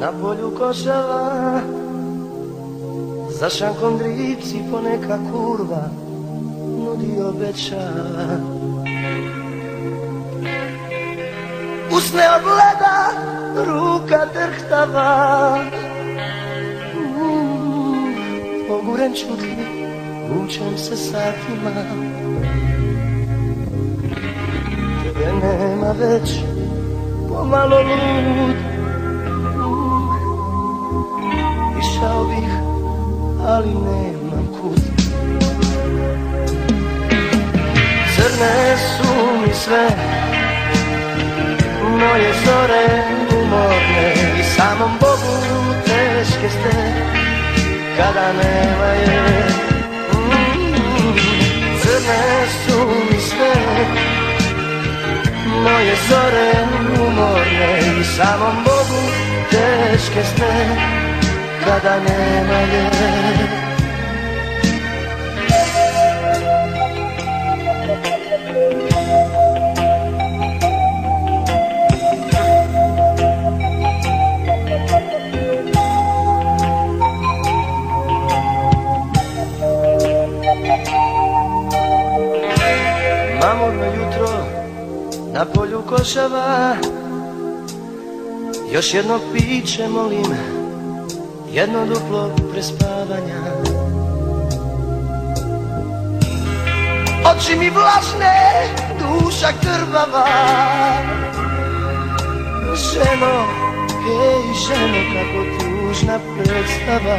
Na polju košava Za šankom dripci poneka kurva Nudi obećava Usne od leda Ruka drhtava. Mm, Poguren čudli Vučem se satima. Tebe nema već Pomalo lud ali nemam kud Crne su mi sve Moje zore umorne. I samom Bogu teške ste Kada nema je. Mm, Crne su mi sve Moje zore umorne. I samom Bogu teške ste kada nema je Mamorno jutro na polju košava. Još jedno piće molim jedno duplo prespavanja. Oči mi vlažne, duša krvava. Ženo, hej ženo, kako tužna predstava.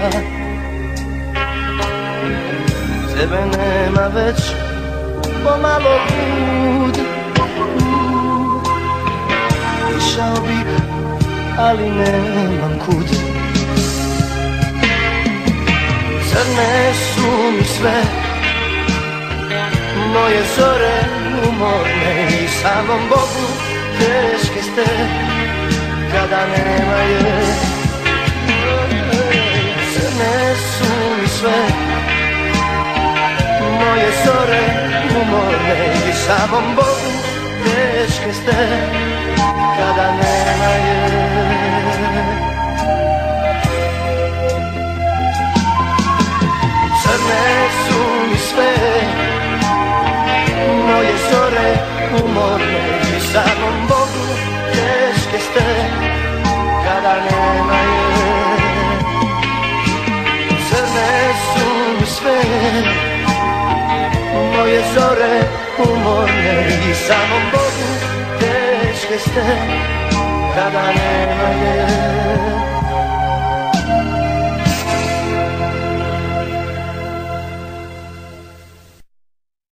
Tebe nema već pomalo bud Išao bih, ali nemam kud crne su mi sve. Moje zore umorne i samom Bogu teške ste. Kada nema je. Crne su mi sve. Moje zore umorne i samom Bogu teške ste Moje zore umorne i samom Bogu teške ste Kada nema je